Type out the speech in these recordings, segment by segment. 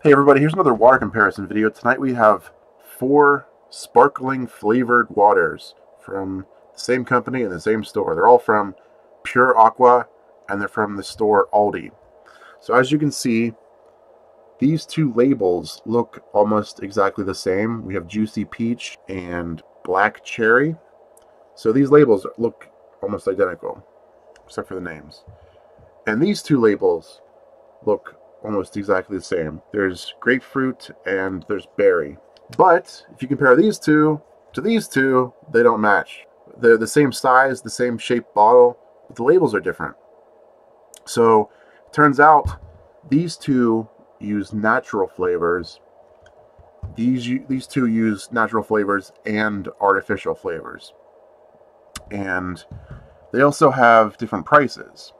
Hey everybody, here's another water comparison video. Tonight we have four sparkling flavored waters from the same company and the same store. They're all from Pur Aqua and they're from the store Aldi. So as you can see, these two labels look almost exactly the same. We have Juicy Peach and Black Cherry. So these labels look almost identical, except for the names. And these two labels look almost exactly the same. There's grapefruit and there's berry. But if you compare these two to these two, they don't match. They're the same size, the same shaped bottle, but the labels are different. So turns out these two use natural flavors. These these two use natural flavors and artificial flavors. And they also have different prices.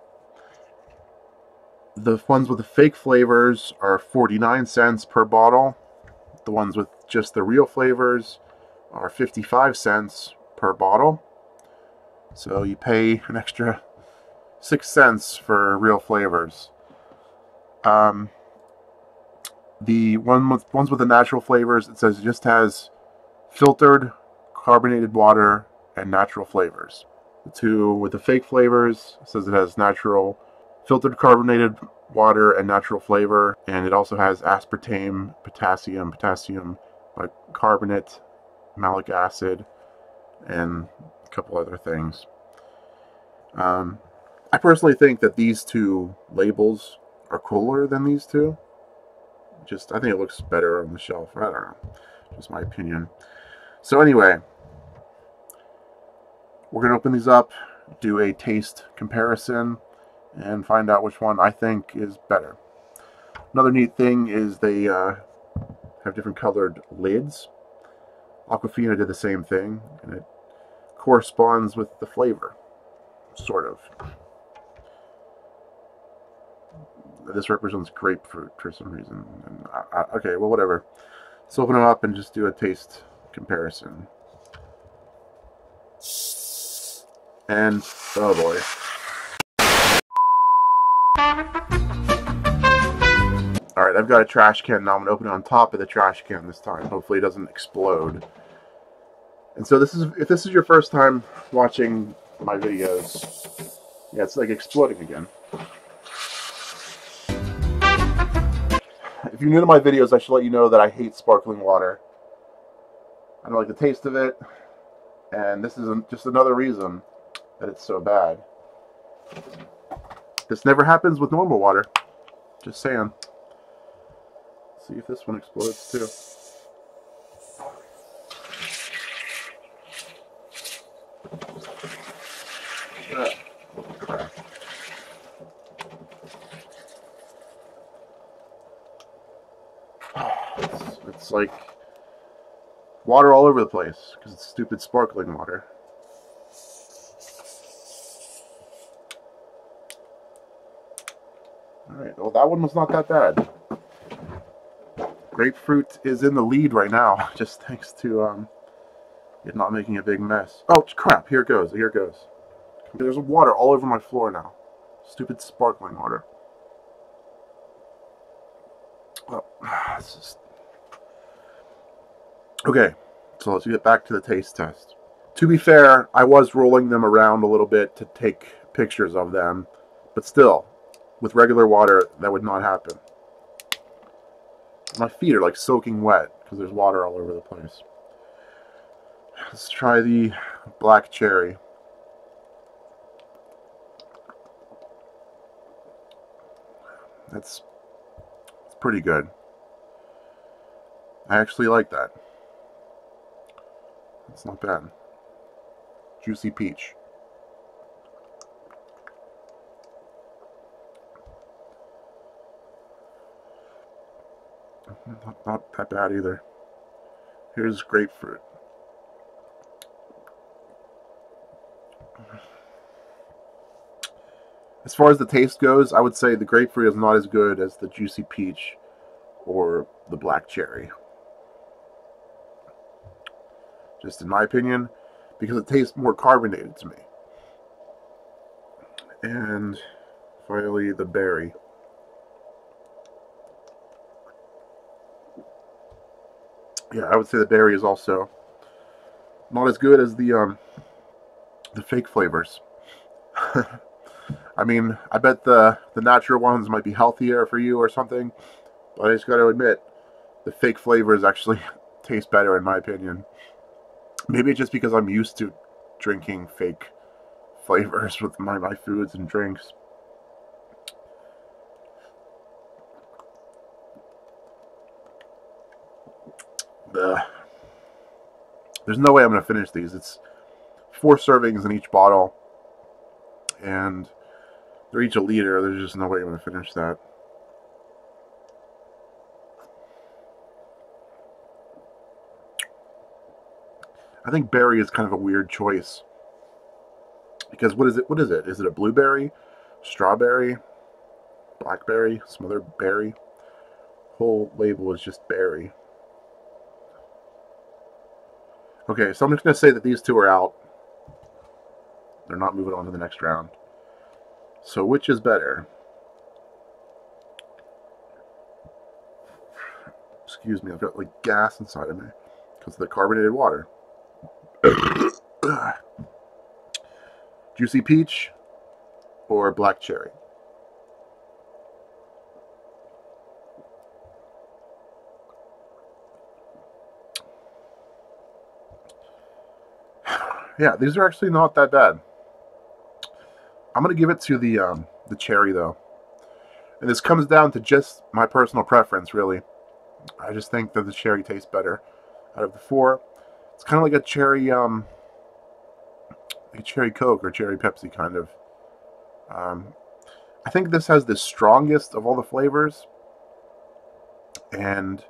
The ones with the fake flavors are 49 cents per bottle. The ones with just the real flavors are 55 cents per bottle. So you pay an extra 6 cents for real flavors. Um, the one with, ones with the natural flavors, it says it just has filtered carbonated water and natural flavors. The two with the fake flavors says it has natural filtered carbonated water and natural flavor, and it also has aspartame, potassium, potassium bicarbonate, malic acid, and a couple other things. Um, I personally think that these two labels are cooler than these two. Just, I think it looks better on the shelf. I don't know. Just my opinion. So anyway, we're going to open these up, do a taste comparison, and find out which one I think is better. Another neat thing is they uh, have different colored lids. Aquafina did the same thing, and it corresponds with the flavor, sort of. This represents grapefruit for some reason. I, I, okay, well, whatever. Let's open them up and just do a taste comparison. And, oh boy. Alright, I've got a trash can now. I'm going to open it on top of the trash can this time. Hopefully it doesn't explode. And so this is, if this is your first time watching my videos, yeah, it's like exploding again. If you're new to my videos, I should let you know that I hate sparkling water. I don't like the taste of it. And this is just another reason that it's so bad. This never happens with normal water. Just saying. Let's see if this one explodes too. Ah. It's, it's like water all over the place because it's stupid sparkling water. Well that one was not that bad. Grapefruit is in the lead right now, just thanks to um, it not making a big mess. Oh, crap, here it goes, here it goes. There's water all over my floor now. Stupid sparkling water. Oh, it's just... Okay, so let's get back to the taste test. To be fair, I was rolling them around a little bit to take pictures of them, but still, with regular water, that would not happen. My feet are like soaking wet because there's water all over the place. Let's try the black cherry. That's, that's pretty good. I actually like that. It's not bad. Juicy peach. Not, not that bad either. Here's grapefruit. As far as the taste goes, I would say the grapefruit is not as good as the juicy peach or the black cherry. Just in my opinion, because it tastes more carbonated to me. And finally, the berry. Yeah, I would say the berry is also not as good as the um, the fake flavors. I mean, I bet the the natural ones might be healthier for you or something, but I just got to admit, the fake flavors actually taste better in my opinion. Maybe it's just because I'm used to drinking fake flavors with my, my foods and drinks. Ugh. There's no way I'm going to finish these. It's four servings in each bottle. And they're each a liter. There's just no way I'm going to finish that. I think berry is kind of a weird choice. Because what is it? What is it? Is it a blueberry, strawberry, blackberry, some other berry? Whole label is just berry. Okay, so I'm just going to say that these two are out. They're not moving on to the next round. So which is better? Excuse me, I've got like gas inside of me because of the carbonated water. Juicy peach or black cherry? Yeah, these are actually not that bad. I'm gonna give it to the um, the cherry though, and this comes down to just my personal preference, really. I just think that the cherry tastes better out of the four. It's kind of like a cherry, um, like a cherry Coke or cherry Pepsi kind of. Um, I think this has the strongest of all the flavors, and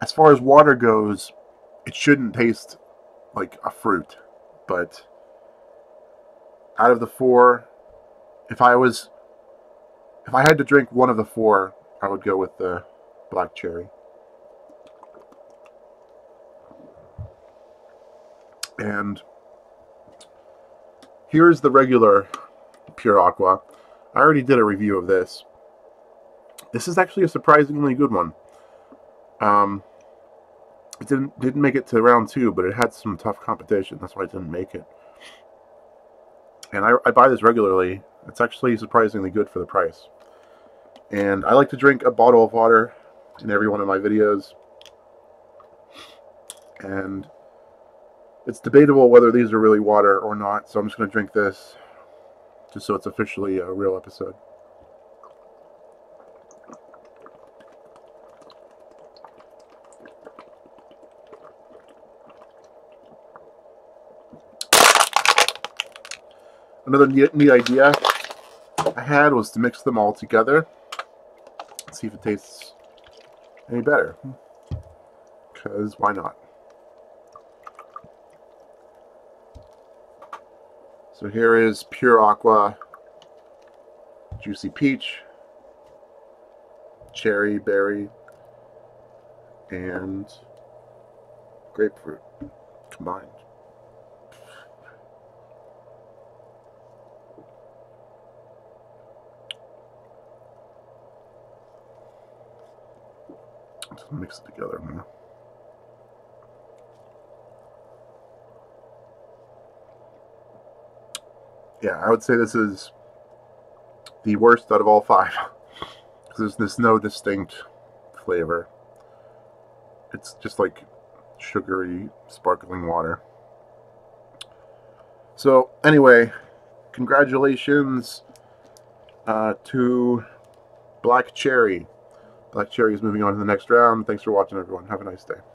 as far as water goes, it shouldn't taste like a fruit, but out of the four, if I was, if I had to drink one of the four, I would go with the black cherry. And here's the regular Pur Aqua. I already did a review of this. This is actually a surprisingly good one. Um, didn't didn't make it to round two, but it had some tough competition. That's why it didn't make it. And I, I buy this regularly. It's actually surprisingly good for the price. And I like to drink a bottle of water in every one of my videos. And it's debatable whether these are really water or not, so I'm just going to drink this just so it's officially a real episode. Another neat, neat idea I had was to mix them all together. See if it tastes any better. Because why not? So here is Pur Aqua, Juicy Peach, Cherry Berry, and Grapefruit combined. Mix it together. Yeah, I would say this is the worst out of all five. Because there's, there's no distinct flavor. It's just like sugary, sparkling water. So, anyway, congratulations uh, to Black Cherry. Black Cherry is moving on to the next round. Thanks for watching, everyone. Have a nice day.